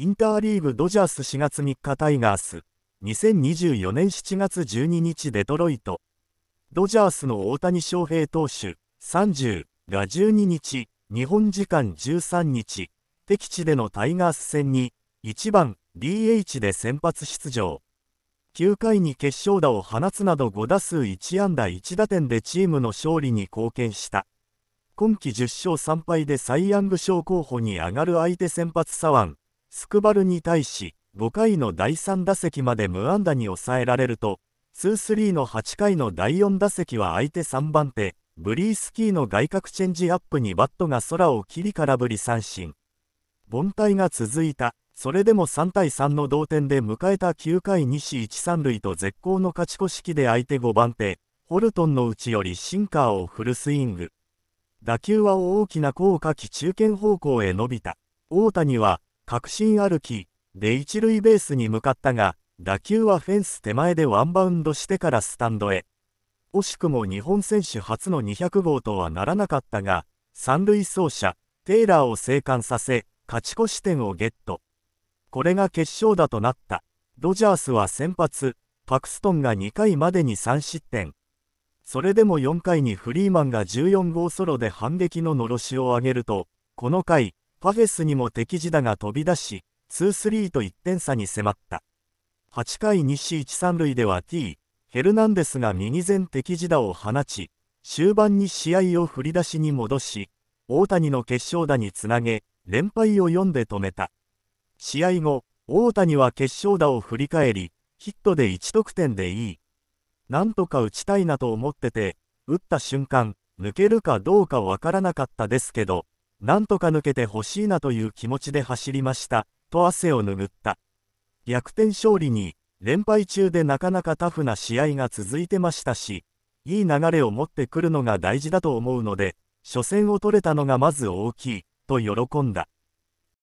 インターリーグドジャース4月3日タイガース、2024年7月12日デトロイト。ドジャースの大谷翔平投手、30が12日、日本時間13日、敵地でのタイガース戦に、1番 DH で先発出場。9回に決勝打を放つなど5打数1安打1打点でチームの勝利に貢献した。今季10勝3敗でサイ・ヤング賞候補に上がる相手先発左腕、スクバルに対し、5回の第3打席まで無安打に抑えられると、2-3の8回の第4打席は相手3番手、ブリースキーの外角チェンジアップにバットが空を切り空振り三振。凡退が続いた。それでも3対3の同点で迎えた9回西1、3塁と絶好の勝ち越し機で相手5番手、ホルトンの内よりシンカーをフルスイング。打球は大きな高架機中堅方向へ伸びた。大谷は、確信歩き、で一塁ベースに向かったが、打球はフェンス手前でワンバウンドしてからスタンドへ。惜しくも日本選手初の200号とはならなかったが、三塁走者、テイラーを生還させ、勝ち越し点をゲット。これが決勝打となった。ドジャースは先発、パクストンが2回までに3失点。それでも4回にフリーマンが14号ソロで反撃ののろしを上げると、この回、パフェスにも敵地打が飛び出し、2-3と1点差に迫った。8回西1、3塁では T、ヘルナンデスが右前敵地打を放ち、終盤に試合を振り出しに戻し、大谷の決勝打につなげ、連敗を読んで止めた。試合後、大谷は決勝打を振り返り、ヒットで1得点でいい。なんとか打ちたいなと思ってて、打った瞬間、抜けるかどうかわからなかったですけど、なんとか抜けてほしいなという気持ちで走りました、と汗を拭った。逆転勝利に、連敗中でなかなかタフな試合が続いてましたし、いい流れを持ってくるのが大事だと思うので、初戦を取れたのがまず大きい、と喜んだ。